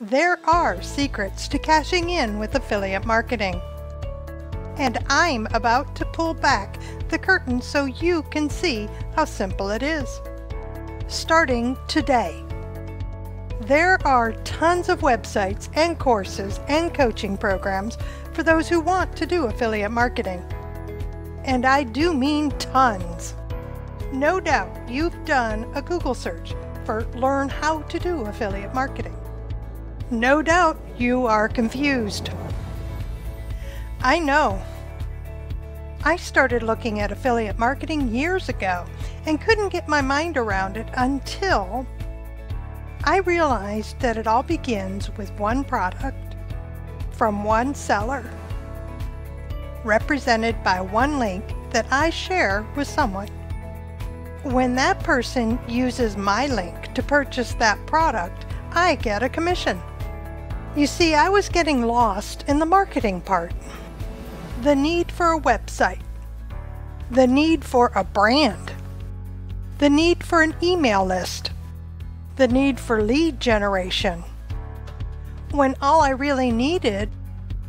There are secrets to cashing in with affiliate marketing. And I'm about to pull back the curtain so you can see how simple it is. Starting today. There are tons of websites and courses and coaching programs for those who want to do affiliate marketing. And I do mean tons. No doubt you've done a Google search for Learn How to Do Affiliate Marketing. No doubt you are confused. I know. I started looking at affiliate marketing years ago and couldn't get my mind around it until I realized that it all begins with one product from one seller, represented by one link that I share with someone. When that person uses my link to purchase that product, I get a commission. You see, I was getting lost in the marketing part. The need for a website, the need for a brand, the need for an email list, the need for lead generation. When all I really needed,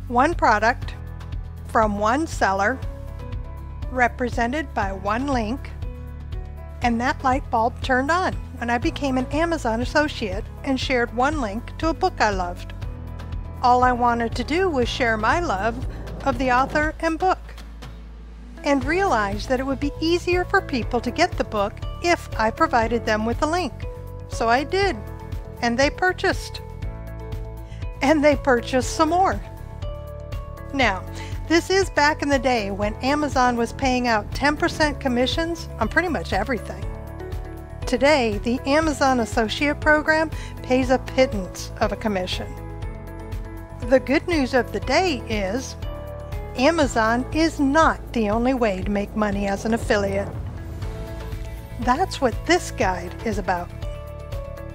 one product from one seller, represented by one link, and that light bulb turned on when I became an Amazon associate and shared one link to a book I loved. All I wanted to do was share my love of the author and book, and realized that it would be easier for people to get the book if I provided them with a link. So I did, and they purchased. And they purchased some more. Now, this is back in the day when Amazon was paying out 10% commissions on pretty much everything. Today, the Amazon Associate Program pays a pittance of a commission. The good news of the day is Amazon is not the only way to make money as an affiliate. That's what this guide is about.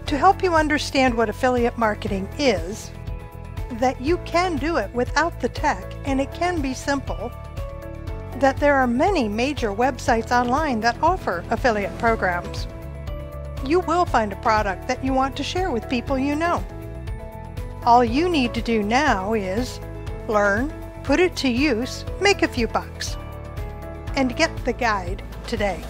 To help you understand what affiliate marketing is, that you can do it without the tech and it can be simple, that there are many major websites online that offer affiliate programs. You will find a product that you want to share with people you know. All you need to do now is learn, put it to use, make a few bucks, and get the guide today.